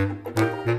Mm-hmm.